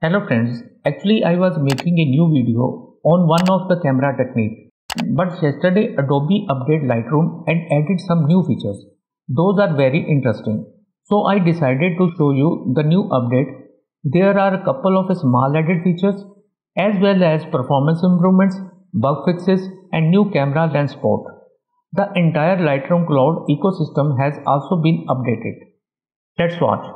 Hello friends, actually I was making a new video on one of the camera technique. But yesterday Adobe updated Lightroom and added some new features. Those are very interesting. So I decided to show you the new update. There are a couple of small added features as well as performance improvements, bug fixes and new camera lens port. The entire Lightroom Cloud ecosystem has also been updated. Let's watch.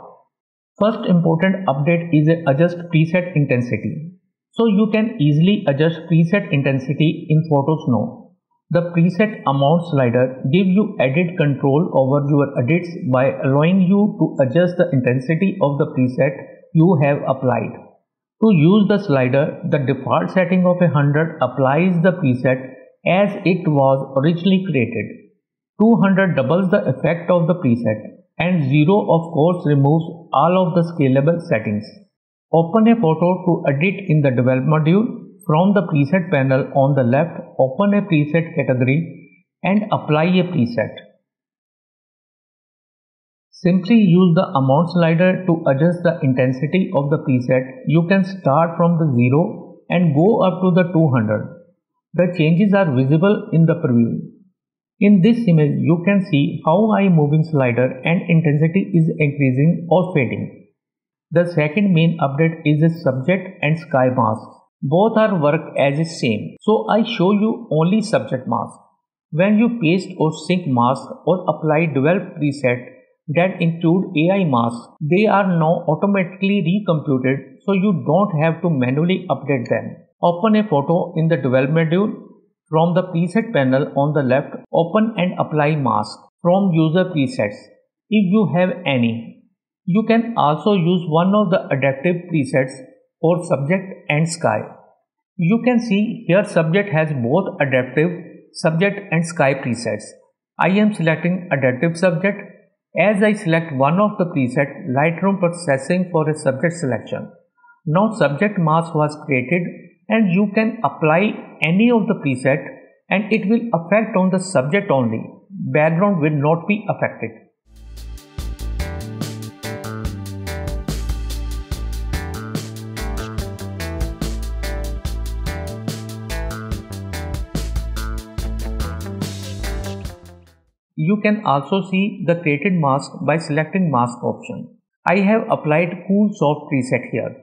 First important update is adjust preset intensity. So you can easily adjust preset intensity in Photos Now. The preset amount slider gives you added control over your edits by allowing you to adjust the intensity of the preset you have applied. To use the slider, the default setting of 100 applies the preset as it was originally created. 200 doubles the effect of the preset and 0 of course removes all of the scalable settings. Open a photo to edit in the develop module. From the preset panel on the left, open a preset category and apply a preset. Simply use the amount slider to adjust the intensity of the preset. You can start from the 0 and go up to the 200. The changes are visible in the preview. In this image, you can see how I moving slider and intensity is increasing or fading. The second main update is the subject and sky mask. Both are work as the same. So I show you only subject mask. When you paste or sync mask or apply dual preset that include AI masks, they are now automatically recomputed so you don't have to manually update them. Open a photo in the develop module from the preset panel on the left, open and apply mask from user presets if you have any. You can also use one of the adaptive presets for subject and sky. You can see here subject has both adaptive subject and sky presets. I am selecting adaptive subject. As I select one of the preset, Lightroom processing for a subject selection. Now subject mask was created and you can apply any of the preset and it will affect on the subject only background will not be affected You can also see the created mask by selecting mask option. I have applied Cool Soft preset here.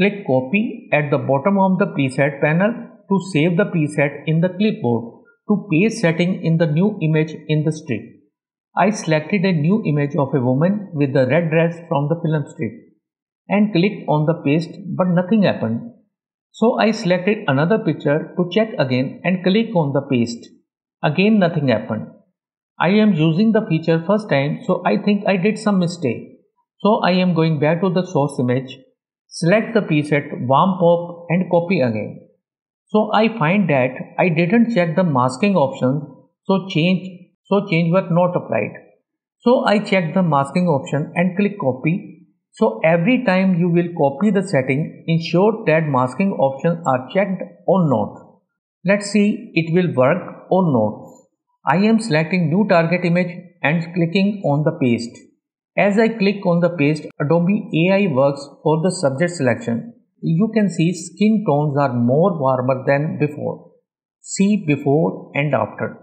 Click copy at the bottom of the preset panel to save the preset in the clipboard to paste setting in the new image in the strip. I selected a new image of a woman with the red dress from the film strip and clicked on the paste but nothing happened. So I selected another picture to check again and click on the paste. Again nothing happened. I am using the feature first time so I think I did some mistake. So I am going back to the source image Select the preset warm pop and copy again. So I find that I didn't check the masking option so change so change was not applied. So I check the masking option and click copy. So every time you will copy the setting ensure that masking options are checked or not. Let's see it will work or not. I am selecting new target image and clicking on the paste. As I click on the paste, Adobe AI works for the subject selection. You can see skin tones are more warmer than before. See before and after.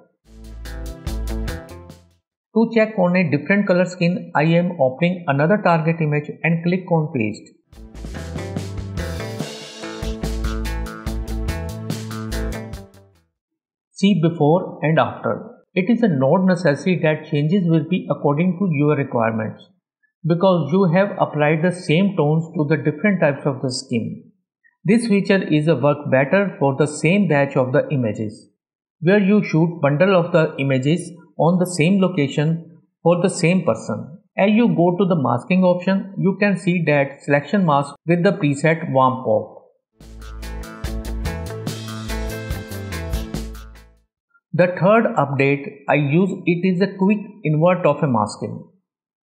To check on a different color skin, I am opening another target image and click on paste. See before and after. It is a not necessary that changes will be according to your requirements because you have applied the same tones to the different types of the skin. This feature is a work better for the same batch of the images where you shoot bundle of the images on the same location for the same person. As you go to the masking option, you can see that selection mask with the preset warm pop. The third update I use it is a quick invert of a masking.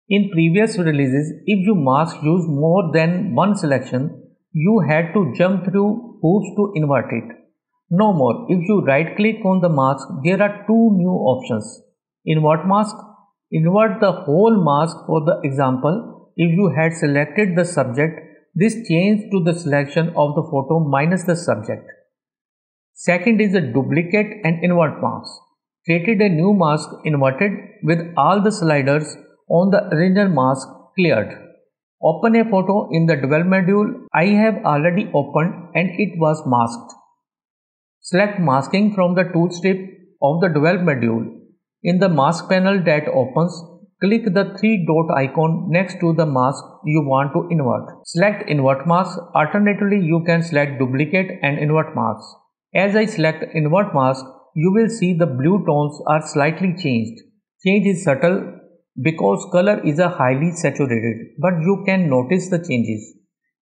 In previous releases, if you mask use more than one selection, you had to jump through hoops to invert it. No more. If you right click on the mask, there are two new options. Invert mask. Invert the whole mask for the example. If you had selected the subject, This changes to the selection of the photo minus the subject. Second is a duplicate and invert mask. Created a new mask inverted with all the sliders on the original mask cleared. Open a photo in the develop module I have already opened and it was masked. Select masking from the tool strip of the develop module. In the mask panel that opens, click the three dot icon next to the mask you want to invert. Select invert mask. Alternatively, you can select duplicate and invert mask. As I select invert mask, you will see the blue tones are slightly changed. Change is subtle because color is a highly saturated, but you can notice the changes.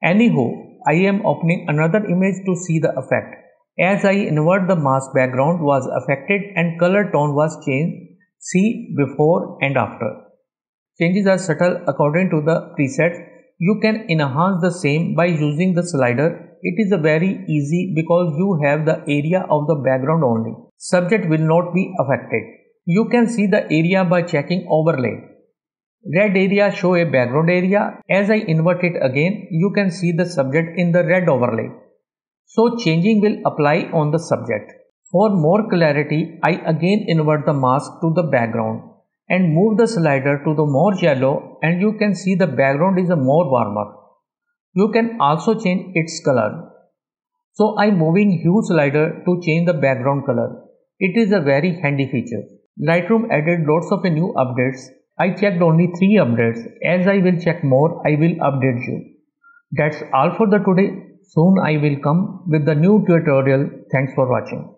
Anyhow, I am opening another image to see the effect. As I invert the mask background was affected and color tone was changed. See before and after. Changes are subtle according to the preset. You can enhance the same by using the slider. It is a very easy because you have the area of the background only. Subject will not be affected. You can see the area by checking overlay. Red area show a background area. As I invert it again, you can see the subject in the red overlay. So changing will apply on the subject. For more clarity, I again invert the mask to the background and move the slider to the more yellow and you can see the background is a more warmer. You can also change its color. So I'm moving hue slider to change the background color. It is a very handy feature. Lightroom added lots of new updates. I checked only 3 updates. As I will check more, I will update you. That's all for the today. Soon I will come with the new tutorial. Thanks for watching.